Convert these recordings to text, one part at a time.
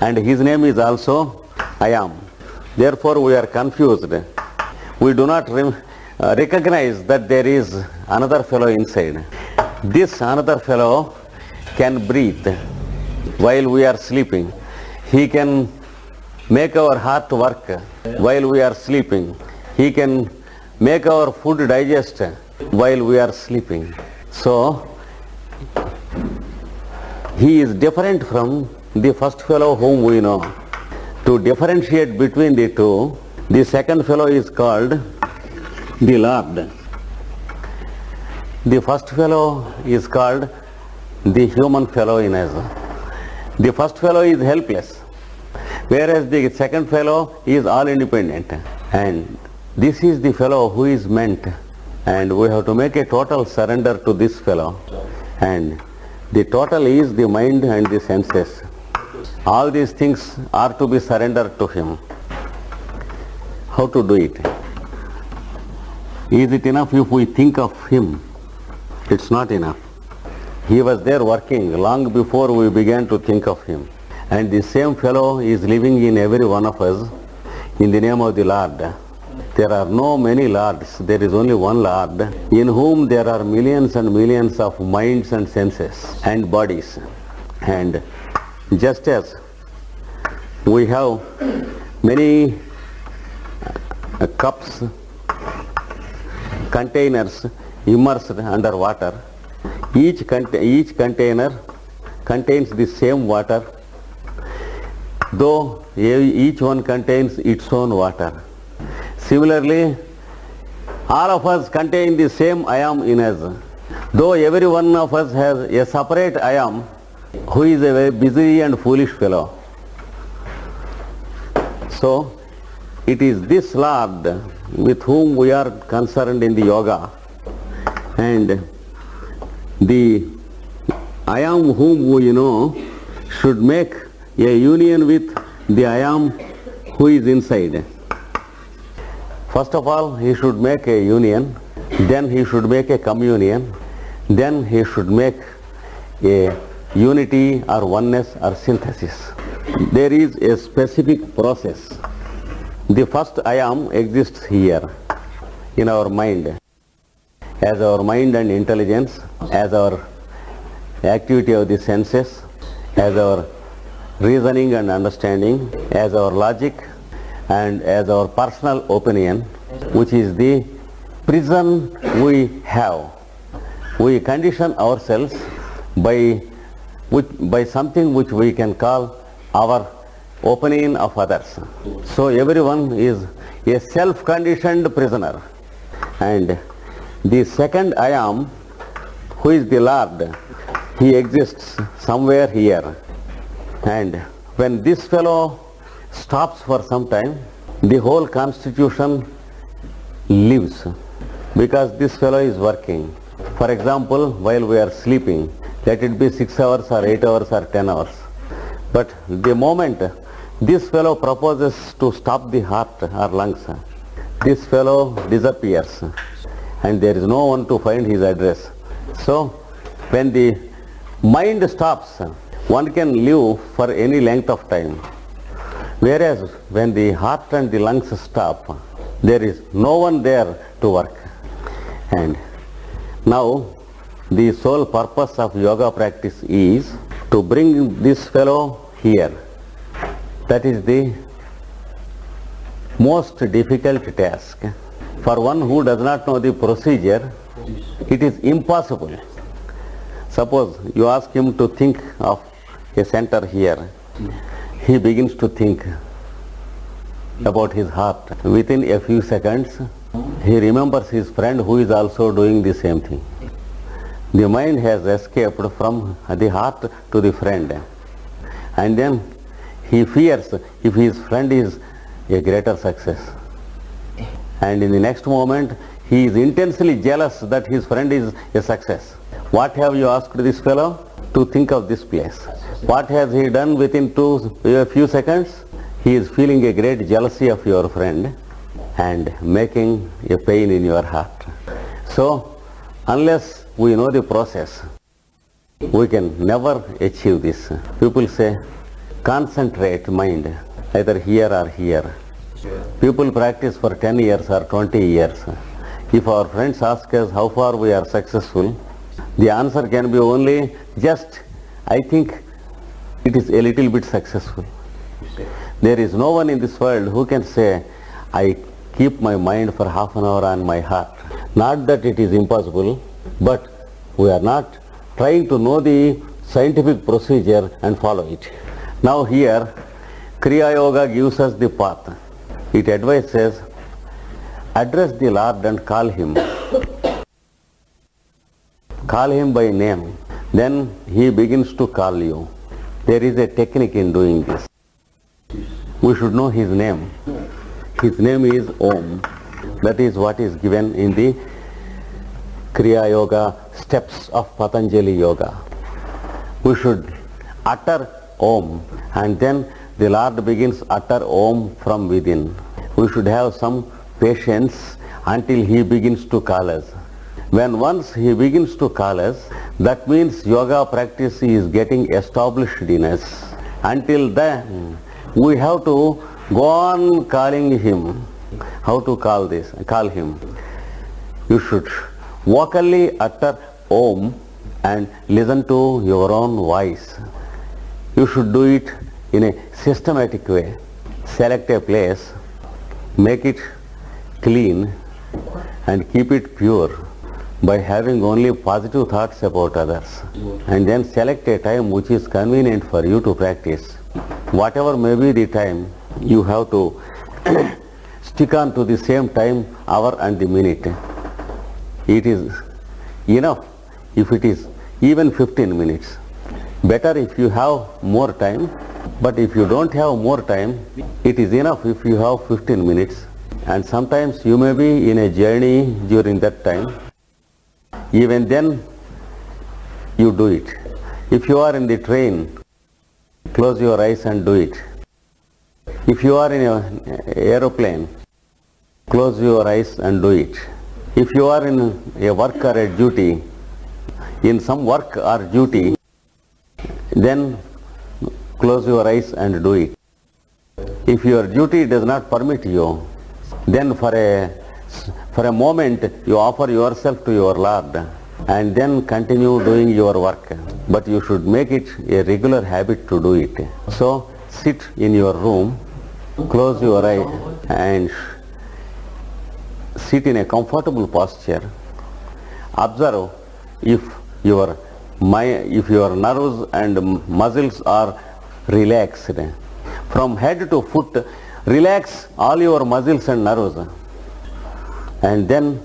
and his name is also I am. Therefore we are confused. We do not uh, recognize that there is another fellow inside. This another fellow can breathe while we are sleeping. He can make our heart work while we are sleeping. He can make our food digest while we are sleeping. So, he is different from the first fellow whom we know. To differentiate between the two, the second fellow is called the Lord. The first fellow is called the human fellow in us. The first fellow is helpless, whereas the second fellow is all independent. And this is the fellow who is meant, and we have to make a total surrender to this fellow. And the total is the mind and the senses. All these things are to be surrendered to him. How to do it? Is it enough if we think of him? It's not enough. He was there working long before we began to think of him. And the same fellow is living in every one of us in the name of the Lord. There are no many lords, there is only one Lord in whom there are millions and millions of minds and senses and bodies. And just as we have many uh, cups, containers immersed under water, each, cont- each container contains the same water, though each one contains its own water. Similarly, all of us contain the same I am in us. Though every one of us has a separate I am, who is a very busy and foolish fellow. So, it is this Lord with whom we are concerned in the yoga and the I am whom we know should make a union with the I am who is inside. First of all, he should make a union, then he should make a communion, then he should make a unity or oneness or synthesis. There is a specific process. The first I am exists here in our mind as our mind and intelligence, as our activity of the senses, as our reasoning and understanding, as our logic and as our personal opinion, which is the prison we have. We condition ourselves by, which, by something which we can call our opinion of others. So everyone is a self-conditioned prisoner. And the second I am, who is the Lord, he exists somewhere here. And when this fellow stops for some time, the whole constitution lives because this fellow is working. For example, while we are sleeping, let it be 6 hours or 8 hours or 10 hours. But the moment this fellow proposes to stop the heart or lungs, this fellow disappears and there is no one to find his address. So, when the mind stops, one can live for any length of time. Whereas when the heart and the lungs stop, there is no one there to work. And now the sole purpose of yoga practice is to bring this fellow here. That is the most difficult task. For one who does not know the procedure, it is impossible. Suppose you ask him to think of a center here. He begins to think about his heart. Within a few seconds, he remembers his friend who is also doing the same thing. The mind has escaped from the heart to the friend. And then he fears if his friend is a greater success. And in the next moment, he is intensely jealous that his friend is a success. What have you asked this fellow? To think of this place. What has he done within two, a few seconds? He is feeling a great jealousy of your friend and making a pain in your heart. So, unless we know the process, we can never achieve this. People say, concentrate mind, either here or here. People practice for 10 years or 20 years. If our friends ask us how far we are successful, the answer can be only just, I think it is a little bit successful. There is no one in this world who can say, I keep my mind for half an hour on my heart. Not that it is impossible, but we are not trying to know the scientific procedure and follow it. Now here, Kriya Yoga gives us the path. It advises, address the Lord and call Him. Call Him by name. Then He begins to call you. There is a technique in doing this. We should know His name. His name is Om. That is what is given in the Kriya Yoga steps of Patanjali Yoga. We should utter Om and then the Lord begins utter Om from within. We should have some patience until He begins to call us. When once He begins to call us, that means yoga practice is getting established in us. Until then, we have to go on calling Him. How to call this? Call Him. You should vocally utter Om and listen to your own voice. You should do it in a systematic way. Select a place, make it clean and keep it pure by having only positive thoughts about others. And then select a time which is convenient for you to practice. Whatever may be the time, you have to stick on to the same time, hour and the minute. It is enough if it is even 15 minutes. Better if you have more time, but if you don't have more time, it is enough if you have 15 minutes. And sometimes you may be in a journey during that time. Even then, you do it. If you are in the train, close your eyes and do it. If you are in an aeroplane, close your eyes and do it. If you are in a work or a duty, in some work or duty, then close your eyes and do it. If your duty does not permit you, then for a, for a moment you offer yourself to your Lord and then continue doing your work. But you should make it a regular habit to do it. So sit in your room, close your eye and sit in a comfortable posture. Observe if your my, if your nerves and muscles are relaxed. From head to foot, relax all your muscles and nerves. And then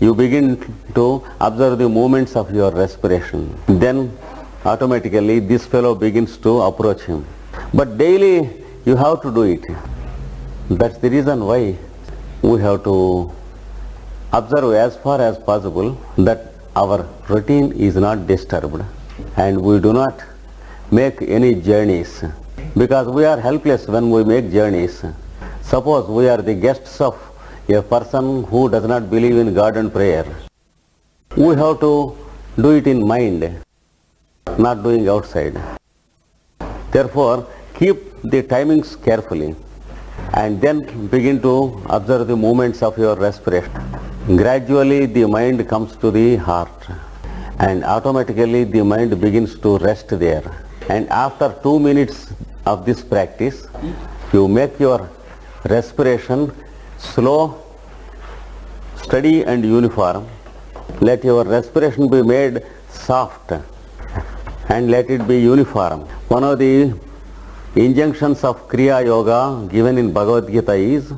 you begin to observe the movements of your respiration. Then automatically this fellow begins to approach him. But daily you have to do it. That's the reason why we have to observe as far as possible that our routine is not disturbed and we do not make any journeys because we are helpless when we make journeys. Suppose we are the guests of a person who does not believe in God and prayer. We have to do it in mind, not doing outside. Therefore, keep the timings carefully and then begin to observe the movements of your respiration. Gradually the mind comes to the heart and automatically the mind begins to rest there. And after two minutes of this practice, you make your respiration slow, steady and uniform. Let your respiration be made soft and let it be uniform. One of the injunctions of Kriya Yoga given in Bhagavad Gita is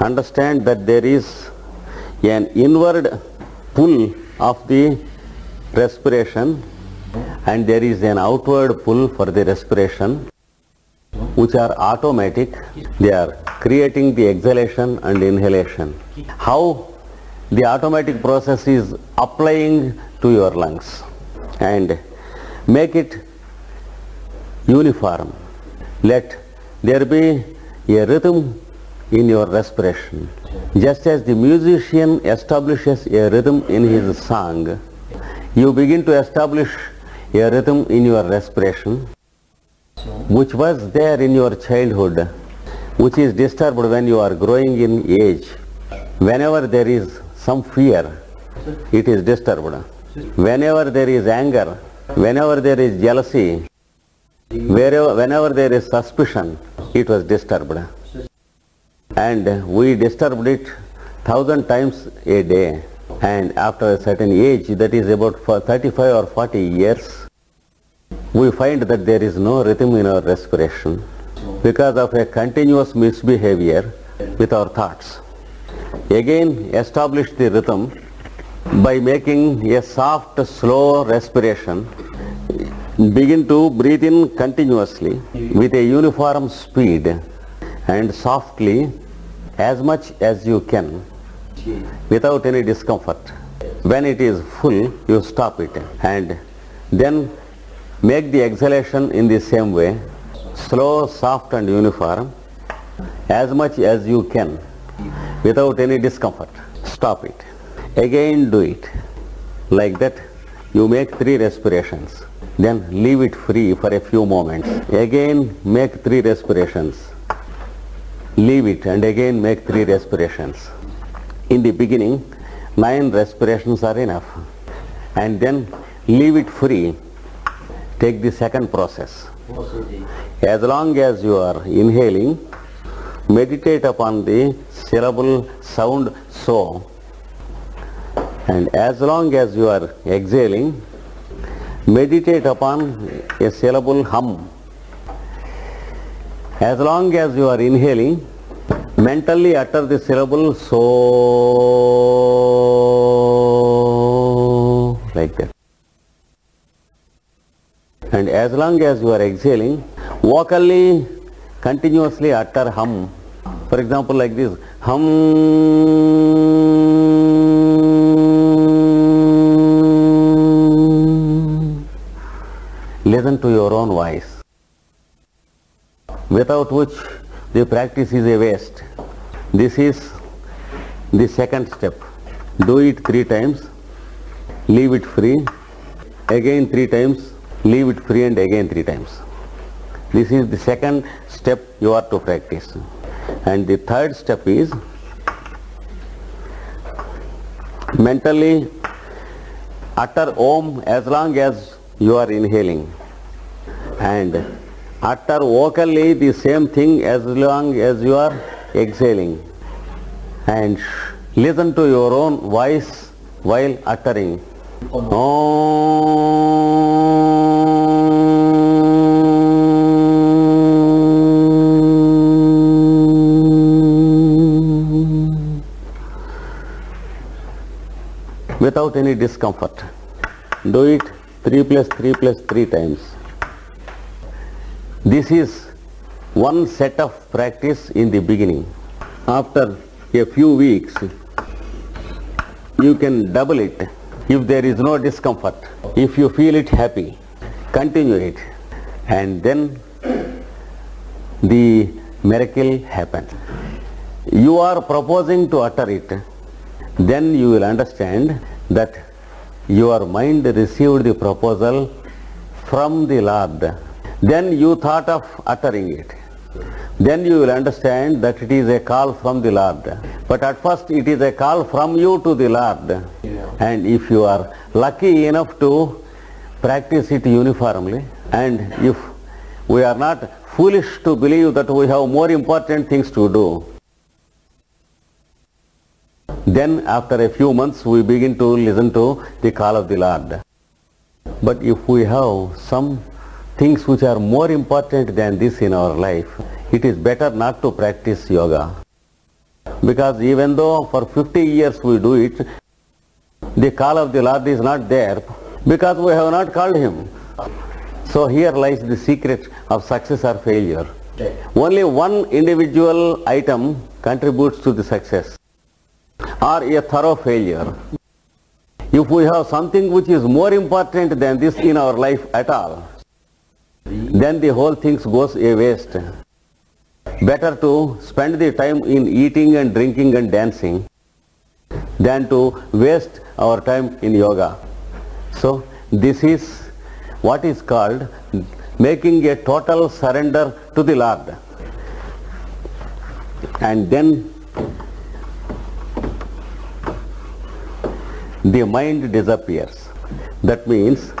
understand that there is an inward pull of the respiration and there is an outward pull for the respiration which are automatic. They are creating the exhalation and inhalation. How the automatic process is applying to your lungs and make it uniform. Let there be a rhythm in your respiration. Just as the musician establishes a rhythm in his song, you begin to establish a rhythm in your respiration which was there in your childhood, which is disturbed when you are growing in age. Whenever there is some fear, it is disturbed. Whenever there is anger, whenever there is jealousy, wherever, whenever there is suspicion, it was disturbed. And we disturbed it thousand times a day. And after a certain age, that is about for 35 or 40 years, we find that there is no rhythm in our respiration because of a continuous misbehavior with our thoughts. Again, establish the rhythm by making a soft, slow respiration. Begin to breathe in continuously with a uniform speed and softly as much as you can without any discomfort. When it is full, you stop it and then make the exhalation in the same way, slow, soft and uniform as much as you can without any discomfort. Stop it. Again do it. Like that you make three respirations. Then leave it free for a few moments. Again make three respirations. Leave it and again make three respirations. In the beginning, nine respirations are enough. And then leave it free. Take the second process. As long as you are inhaling, meditate upon the syllable sound so. And as long as you are exhaling, meditate upon a syllable hum. As long as you are inhaling, mentally utter the syllable so like that. And as long as you are exhaling, vocally continuously utter hum. For example, like this hum. Listen to your own voice, without which the practice is a waste. This is the second step. Do it three times, leave it free, again three times, leave it free and again three times. This is the second step you are to practice. And the third step is mentally utter Om as long as you are inhaling and utter vocally the same thing as long as you are exhaling and listen to your own voice while uttering. Om. Without any discomfort. Do it 3 plus 3 plus 3 times. This is one set of practice in the beginning. After a few weeks, you can double it if there is no discomfort. If you feel it happy, continue it. And then the miracle happens. You are proposing to utter it. Then you will understand that your mind received the proposal from the Lord. Then you thought of uttering it. Then you will understand that it is a call from the Lord. But at first it is a call from you to the Lord. And if you are lucky enough to practice it uniformly, and if we are not foolish to believe that we have more important things to do, then after a few months we begin to listen to the call of the Lord. But if we have some things which are more important than this in our life, it is better not to practice yoga. Because even though for 50 years we do it, the call of the Lord is not there because we have not called him. So here lies the secret of success or failure. Only one individual item contributes to the success or a thorough failure. If we have something which is more important than this in our life at all, then the whole thing goes a waste. Better to spend the time in eating and drinking and dancing than to waste our time in yoga. So this is what is called making a total surrender to the Lord. And then the mind disappears. That means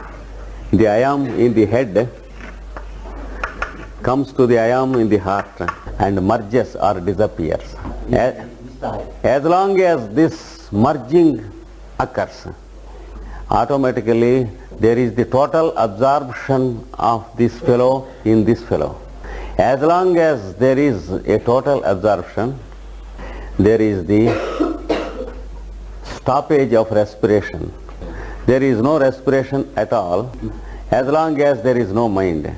the I am in the head comes to the ayam in the heart and merges or disappears. As long as this merging occurs, automatically there is the total absorption of this fellow in this fellow. As long as there is a total absorption, there is the stoppage of respiration. There is no respiration at all as long as there is no mind.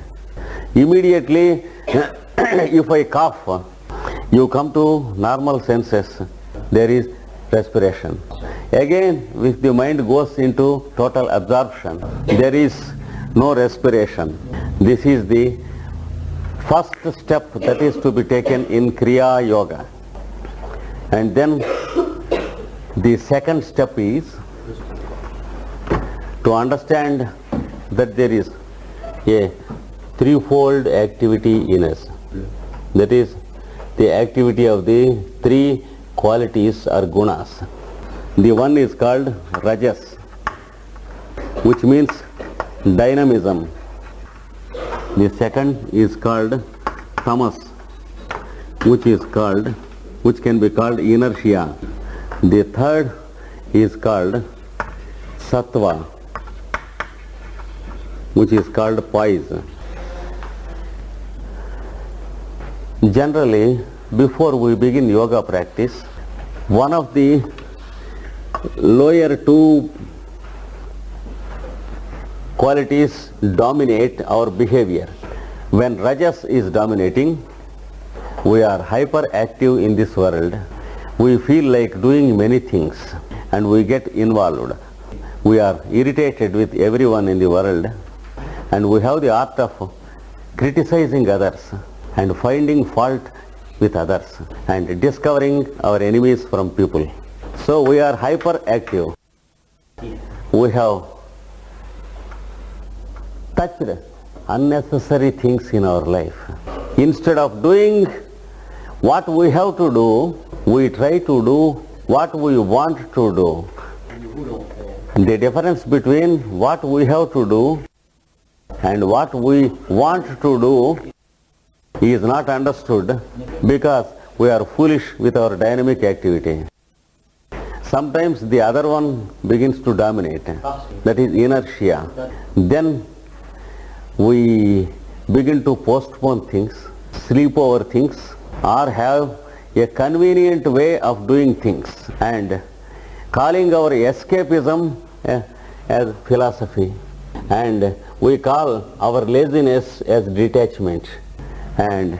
Immediately, if I cough, you come to normal senses, there is respiration. Again, if the mind goes into total absorption, there is no respiration. This is the first step that is to be taken in Kriya Yoga. And then the second step is to understand that there is a threefold activity in us. That is the activity of the three qualities or gunas. The one is called rajas, which means dynamism. The second is called tamas, which is called, which can be called inertia. The third is called sattva, which is called poise. Generally, before we begin yoga practice, one of the lower two qualities dominate our behavior. When rajas is dominating, we are hyperactive in this world. We feel like doing many things and we get involved. We are irritated with everyone in the world and we have the art of criticizing others and finding fault with others and discovering our enemies from people. So we are hyperactive. We have touched unnecessary things in our life. Instead of doing what we have to do, we try to do what we want to do. The difference between what we have to do and what we want to do is not understood because we are foolish with our dynamic activity. Sometimes the other one begins to dominate, that is inertia. Then we begin to postpone things, sleep over things, or have a convenient way of doing things and calling our escapism eh, as philosophy and we call our laziness as detachment and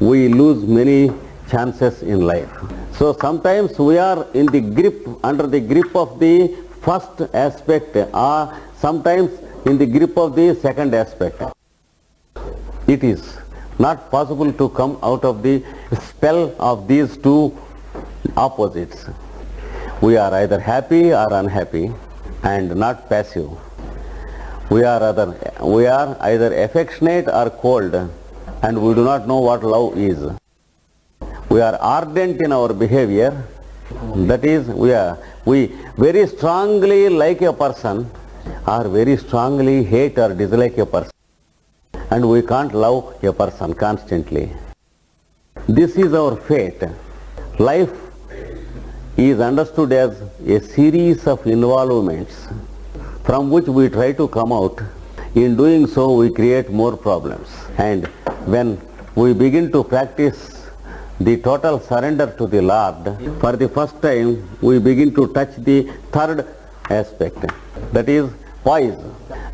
we lose many chances in life. So sometimes we are in the grip, under the grip of the first aspect or sometimes in the grip of the second aspect. It is not possible to come out of the spell of these two opposites. We are either happy or unhappy and not passive. We are either, we are either affectionate or cold and we do not know what love is. We are ardent in our behavior, that is, we are we very strongly like a person or very strongly hate or dislike a person and we can't love a person constantly. This is our fate. Life is understood as a series of involvements from which we try to come out. In doing so, we create more problems. And when we begin to practice the total surrender to the Lord, for the first time we begin to touch the third aspect, that is poise,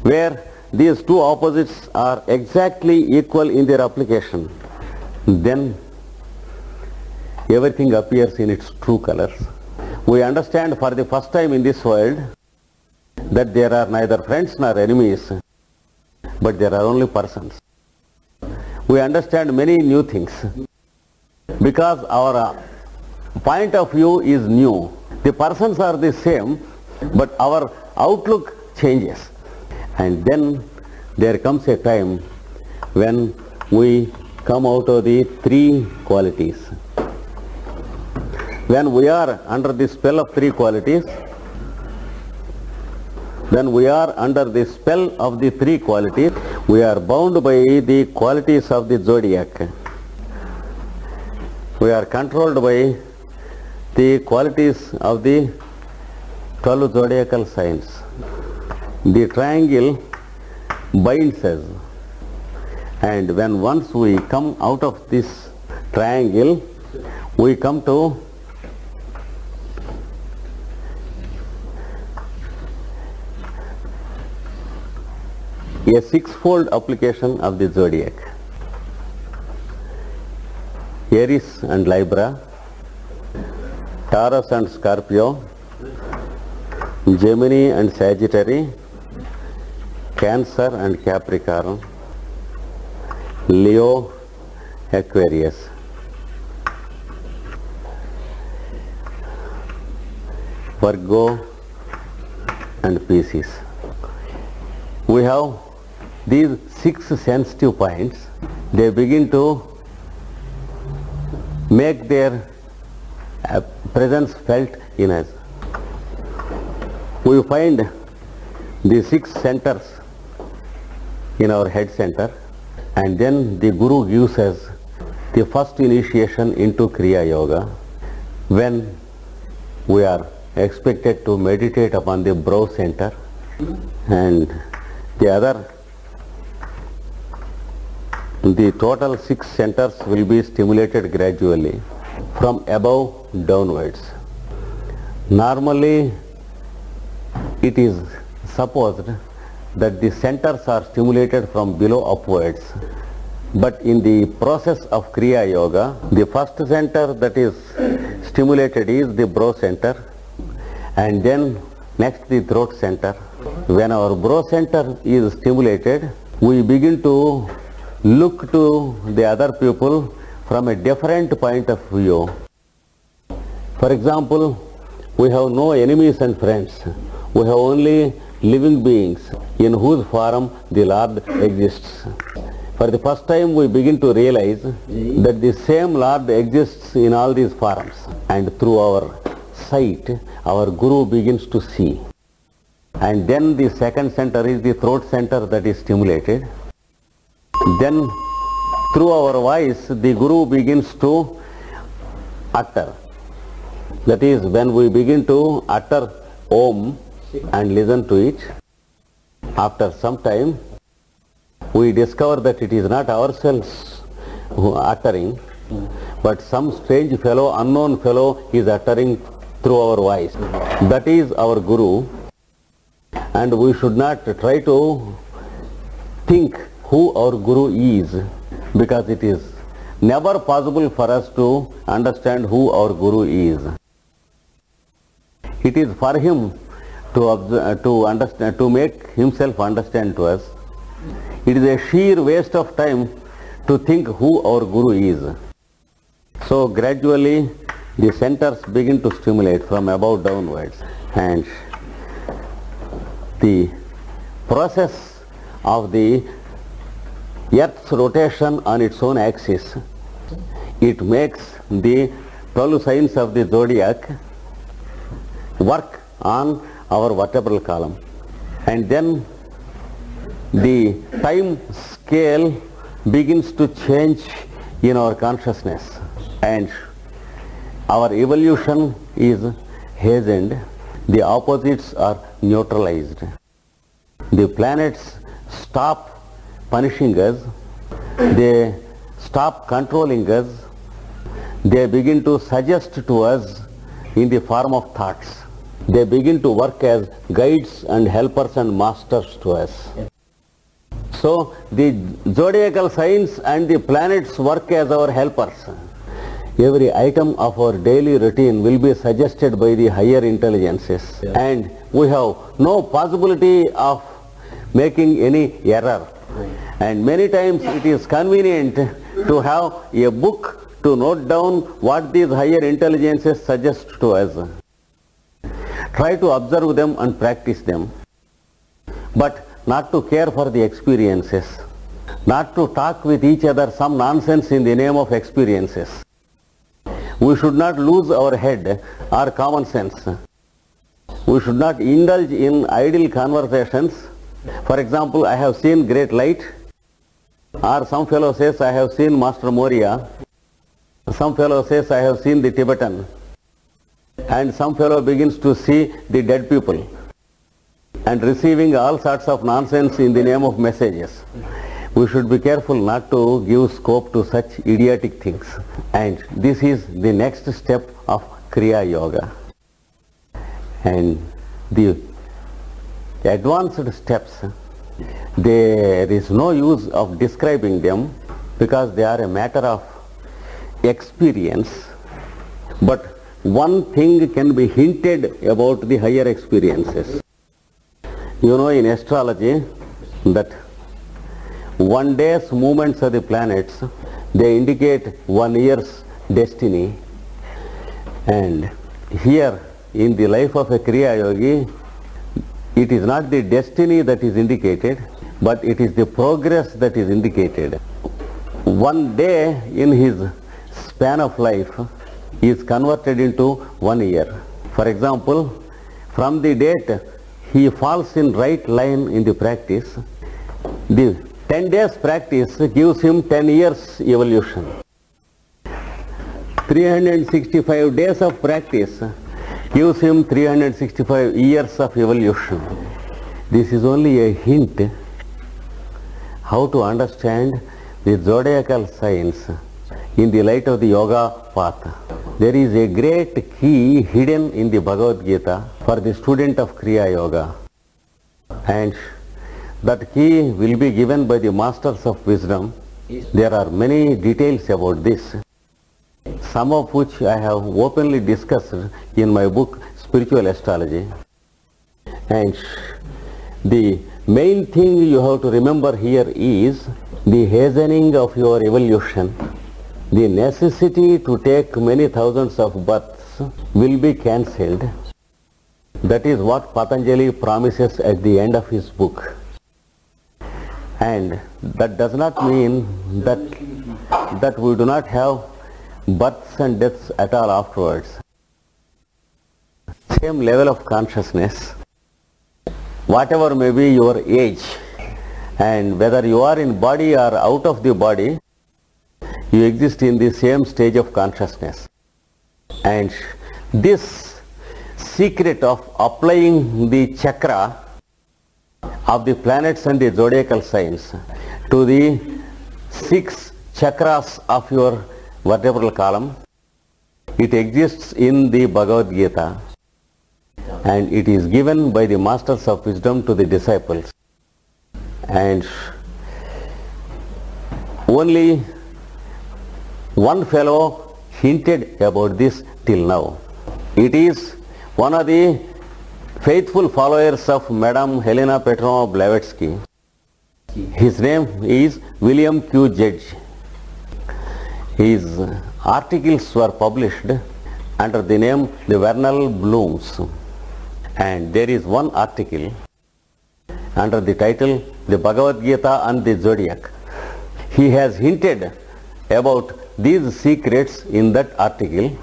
where these two opposites are exactly equal in their application. Then everything appears in its true colors. We understand for the first time in this world that there are neither friends nor enemies, but there are only persons. We understand many new things because our uh, point of view is new. The persons are the same, but our outlook changes. And then there comes a time when we come out of the three qualities. When we are under the spell of three qualities, then we are under the spell of the three qualities. We are bound by the qualities of the zodiac. We are controlled by the qualities of the 12 zodiacal signs. The triangle binds us. And when once we come out of this triangle, we come to a six-fold application of the zodiac. Aries and Libra, Taurus and Scorpio, Gemini and Sagittarius, Cancer and Capricorn, Leo, Aquarius. Virgo and Pisces. We have these six sensitive points. They begin to make their uh, presence felt in us. We find the six centers in our head center and then the Guru gives us the first initiation into Kriya Yoga when we are expected to meditate upon the brow center and the other the total six centers will be stimulated gradually from above downwards. Normally it is supposed that the centers are stimulated from below upwards. But in the process of Kriya Yoga, the first center that is stimulated is the brow center and then next the throat center. When our brow center is stimulated, we begin to look to the other people from a different point of view. For example, we have no enemies and friends. We have only living beings in whose form the Lord exists. For the first time we begin to realize that the same Lord exists in all these forms and through our sight our Guru begins to see. And then the second center is the throat center that is stimulated. Then through our voice the Guru begins to utter. That is when we begin to utter Om and listen to it, after some time we discover that it is not ourselves who uttering, but some strange fellow, unknown fellow is uttering through our voice. That is our Guru and we should not try to think who our Guru is because it is never possible for us to understand who our Guru is. It is for him to, observe, to understand, to make himself understand to us. It is a sheer waste of time to think who our Guru is. So gradually the centers begin to stimulate from above downwards and the process of the earth's rotation on its own axis it makes the 12 signs of the zodiac work on our vertebral column. And then the time scale begins to change in our consciousness. And our evolution is hastened. The opposites are neutralized. The planets stop punishing us they stop controlling us they begin to suggest to us in the form of thoughts they begin to work as guides and helpers and masters to us so the zodiacal signs and the planets work as our helpers. Every item of our daily routine will be suggested by the higher intelligences and we have no possibility of making any error. And many times it is convenient to have a book to note down what these higher intelligences suggest to us. Try to observe them and practice them. But not to care for the experiences. not to talk with each other some nonsense in the name of experiences. We should not lose our head our common sense. We should not indulge in idle conversations. For example, I have seen great light, or some fellow says, I have seen Master Morya. Some fellow says, I have seen the Tibetan. And some fellow begins to see the dead people and receiving all sorts of nonsense in the name of messages. We should be careful not to give scope to such idiotic things. And this is the next step of Kriya Yoga. And the advanced steps, there is no use of describing them because they are a matter of experience. But one thing can be hinted about the higher experiences. You know in astrology that one day's movements of the planets, they indicate one year's destiny. And here in the life of a Kriya Yogi, it is not the destiny that is indicated, but it is the progress that is indicated. One day in his span of life is converted into one year. For example, from the date he falls in right line in the practice, the 10 days practice gives him 10 years evolution. 365 days of practice gives him 365 years of evolution. This is only a hint how to understand the zodiacal signs in the light of the yoga path. There is a great key hidden in the Bhagavad Gita for the student of Kriya Yoga. And that key will be given by the masters of wisdom. There are many details about this, some of which I have openly discussed in my book Spiritual Astrology. And the main thing you have to remember here is the hastening of your evolution. The necessity to take many thousands of births will be cancelled. That is what Patanjali promises at the end of his book. And that does not mean that, that we do not have births and deaths at all afterwards. Same level of consciousness, whatever may be your age, and whether you are in body or out of the body, you exist in the same stage of consciousness. And this secret of applying the chakra of the planets and the zodiacal signs to the six chakras of your vertebral column, it exists in the Bhagavad Gita and it is given by the masters of wisdom to the disciples. And only one fellow hinted about this till now. It is one of the faithful followers of Madame Helena Petrovna Blavatsky. His name is William Q. Judge. His articles were published under the name The Vernal Blooms. And there is one article under the title The Bhagavad Gita and the Zodiac. He has hinted about these secrets in that article,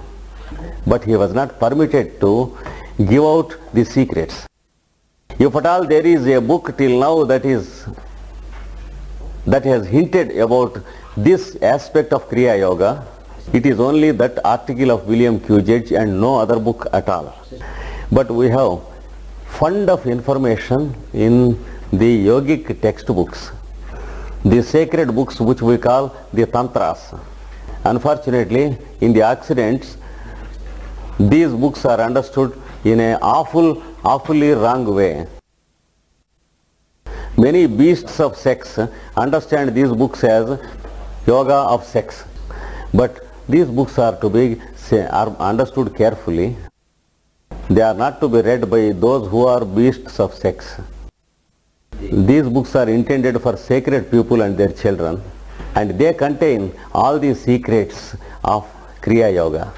but he was not permitted to give out the secrets. If at all there is a book till now that is that has hinted about this aspect of Kriya Yoga, it is only that article of William Q. Judge and no other book at all. But we have fund of information in the yogic textbooks, the sacred books which we call the Tantras. Unfortunately, in the Occidents, these books are understood in a awful, awfully wrong way. Many beasts of sex understand these books as yoga of sex. But these books are to be are understood carefully. They are not to be read by those who are beasts of sex. These books are intended for sacred people and their children and they contain all the secrets of Kriya Yoga.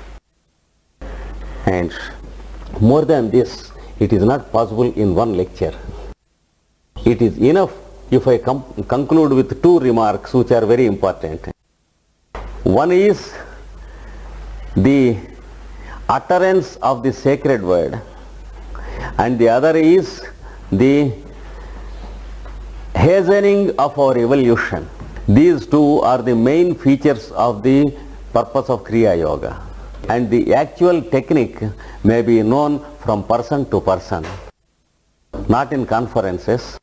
And more than this, it is not possible in one lecture. It is enough if I conclude with two remarks which are very important. One is the utterance of the sacred word and the other is the hastening of our evolution. These two are the main features of the purpose of Kriya Yoga. And the actual technique may be known from person to person, not in conferences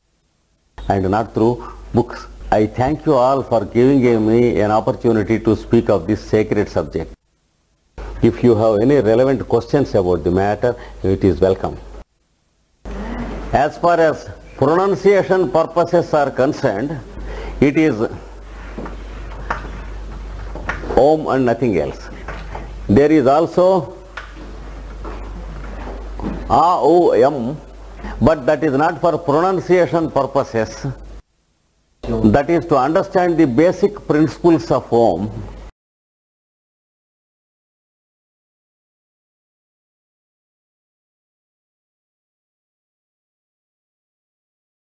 and not through books. I thank you all for giving me an opportunity to speak of this sacred subject. If you have any relevant questions about the matter, it is welcome. As far as pronunciation purposes are concerned, it is Om and nothing else. There is also A, O, M, but that is not for pronunciation purposes. That is to understand the basic principles of Om